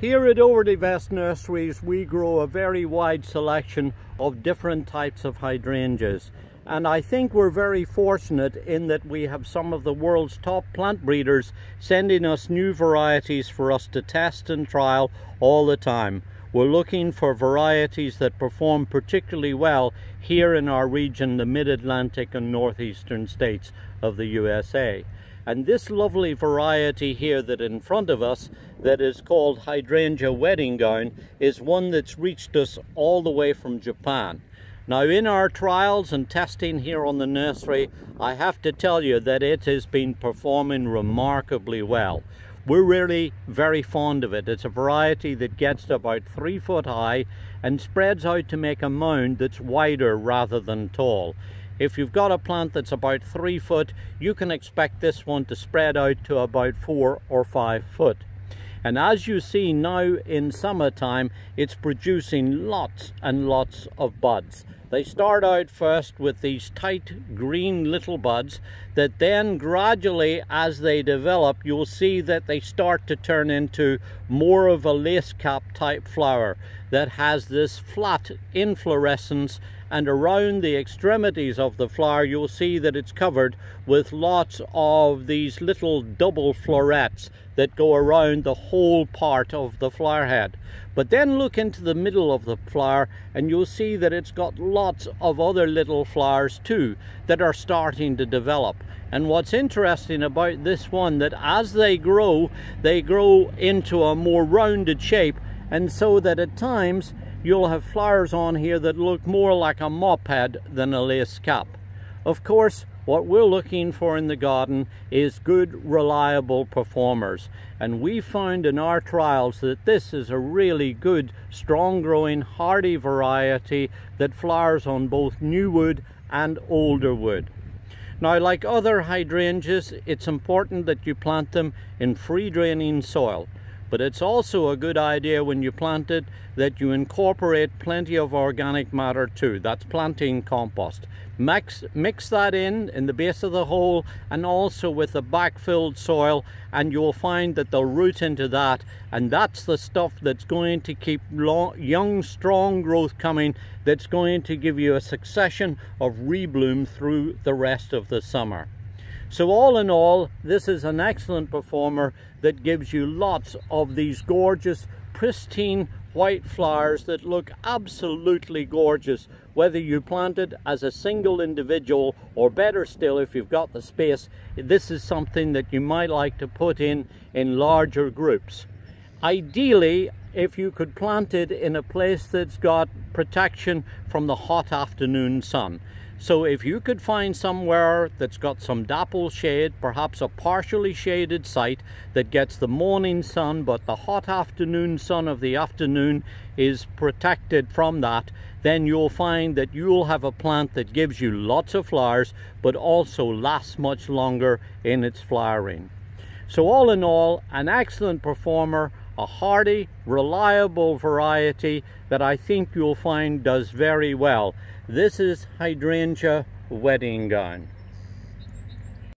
Here at Overdevest Nurseries we grow a very wide selection of different types of hydrangeas and I think we're very fortunate in that we have some of the world's top plant breeders sending us new varieties for us to test and trial all the time. We're looking for varieties that perform particularly well here in our region, the mid-Atlantic and northeastern states of the USA. And this lovely variety here that in front of us that is called Hydrangea Wedding Gown is one that's reached us all the way from Japan. Now in our trials and testing here on the nursery, I have to tell you that it has been performing remarkably well. We're really very fond of it. It's a variety that gets to about three foot high and spreads out to make a mound that's wider rather than tall. If you've got a plant that's about three foot, you can expect this one to spread out to about four or five foot. And as you see now in summertime, it's producing lots and lots of buds. They start out first with these tight green little buds that then gradually as they develop you'll see that they start to turn into more of a lace cap type flower that has this flat inflorescence and around the extremities of the flower you'll see that it's covered with lots of these little double florets that go around the whole part of the flower head. But then look into the middle of the flower and you'll see that it's got lots of other little flowers too that are starting to develop. And what's interesting about this one that as they grow, they grow into a more rounded shape and so that at times you'll have flowers on here that look more like a mop head than a lace cap. Of course, what we're looking for in the garden is good, reliable performers. And we found in our trials that this is a really good, strong growing, hardy variety that flowers on both new wood and older wood. Now, like other hydrangeas, it's important that you plant them in free draining soil. But it's also a good idea when you plant it that you incorporate plenty of organic matter too. That's planting compost. Mix, mix that in in the base of the hole and also with the backfilled soil and you'll find that they'll root into that and that's the stuff that's going to keep long, young strong growth coming that's going to give you a succession of rebloom through the rest of the summer. So all in all, this is an excellent performer that gives you lots of these gorgeous, pristine white flowers that look absolutely gorgeous, whether you plant it as a single individual or better still, if you've got the space, this is something that you might like to put in in larger groups. Ideally, if you could plant it in a place that's got protection from the hot afternoon sun. So if you could find somewhere that's got some dapple shade, perhaps a partially shaded site that gets the morning sun, but the hot afternoon sun of the afternoon is protected from that, then you'll find that you'll have a plant that gives you lots of flowers, but also lasts much longer in its flowering. So all in all, an excellent performer, a hardy, reliable variety that I think you'll find does very well. This is Hydrangea Wedding Gown.